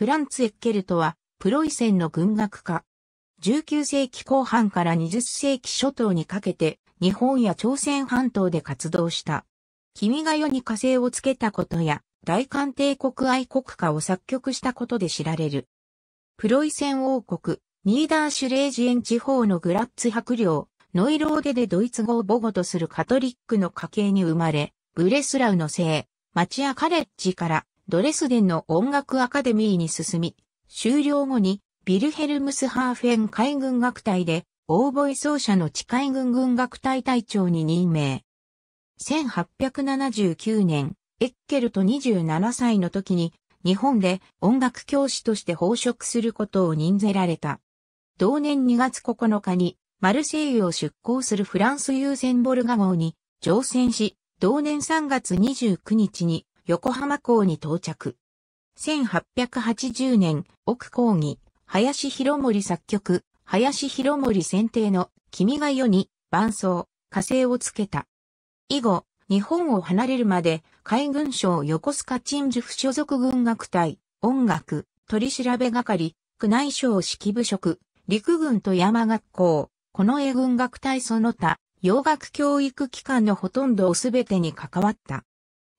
フランツ・エッケルトは、プロイセンの軍学家。19世紀後半から20世紀初頭にかけて、日本や朝鮮半島で活動した。君が世に火星をつけたことや、大韓帝国愛国歌を作曲したことで知られる。プロイセン王国、ニーダーシュレージエン地方のグラッツ伯領、ノイローデでドイツ語を母語とするカトリックの家系に生まれ、ブレスラウの姓、マチアカレッジからドレスデンの音楽アカデミーに進み、終了後にビルヘルムスハーフェン海軍楽隊でオーボエ奏者の地海軍軍楽隊隊長に任命。1879年、エッケルト27歳の時に日本で音楽教師として奉職することを任ぜられた。同年2月9日にマルセイユを出港するフランス優先ボルガ号に乗船し、同年3月29日に横浜港に到着。1880年、奥講義、林博森作曲、林博森選定の君が世に伴奏、火星をつけた。以後、日本を離れるまで海軍省横須賀鎮守府所属軍楽隊、音楽、取調べ係、宮内省指揮部職、陸軍と山学校、この英軍学隊その他、洋楽教育機関のほとんどをすべてに関わった。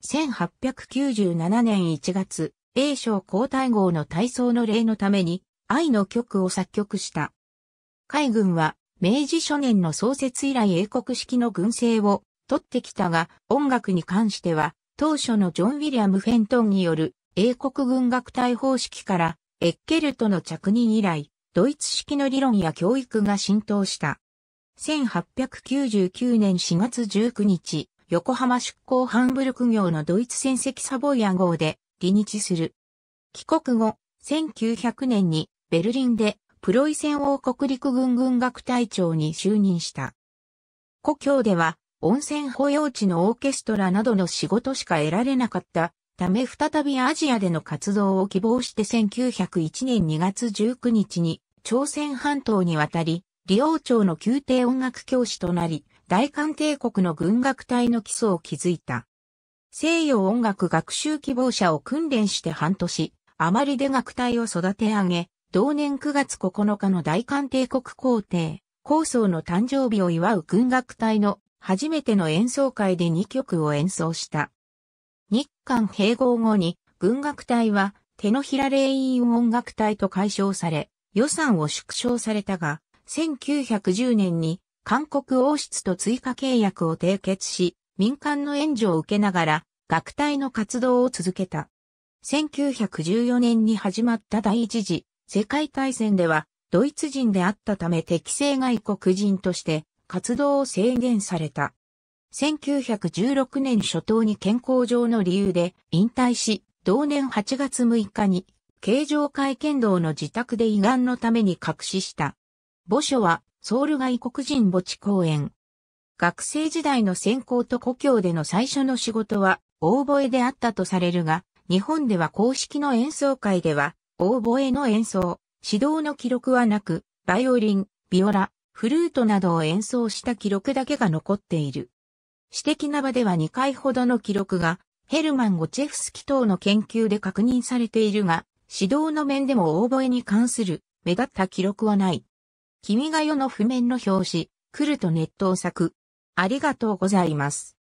1897年1月、英省皇太后の体操の礼のために、愛の曲を作曲した。海軍は、明治初年の創設以来英国式の軍政を取ってきたが、音楽に関しては、当初のジョン・ウィリアム・フェントンによる英国軍楽隊方式から、エッケルトの着任以来、ドイツ式の理論や教育が浸透した。1899年4月19日、横浜出港ハンブルク業のドイツ船籍サボイア号で離日する。帰国後、1900年にベルリンでプロイセン王国陸軍軍楽隊長に就任した。故郷では温泉保養地のオーケストラなどの仕事しか得られなかったため再びアジアでの活動を希望して1901年2月19日に朝鮮半島に渡り、李王朝の宮廷音楽教師となり、大韓帝国の軍楽隊の基礎を築いた。西洋音楽学習希望者を訓練して半年、あまりで楽隊を育て上げ、同年9月9日の大韓帝国皇帝、高僧の誕生日を祝う軍楽隊の初めての演奏会で2曲を演奏した。日韓併合後に軍楽隊は手のひらレイン音楽隊と解消され、予算を縮小されたが、1910年に韓国王室と追加契約を締結し、民間の援助を受けながら、楽隊の活動を続けた。1914年に始まった第一次世界大戦では、ドイツ人であったため適正外国人として活動を制限された。1916年初頭に健康上の理由で引退し、同年8月6日に形状会剣道の自宅で胃がんのために隠しした。墓所はソウル外国人墓地公園。学生時代の専攻と故郷での最初の仕事はオーボエであったとされるが、日本では公式の演奏会ではオーボエの演奏、指導の記録はなく、バイオリン、ビオラ、フルートなどを演奏した記録だけが残っている。私的な場では2回ほどの記録がヘルマン・ゴチェフスキ等の研究で確認されているが、指導の面でもオーボエに関する目立った記録はない。君が代の譜面の表紙、来るとネットを咲く。ありがとうございます。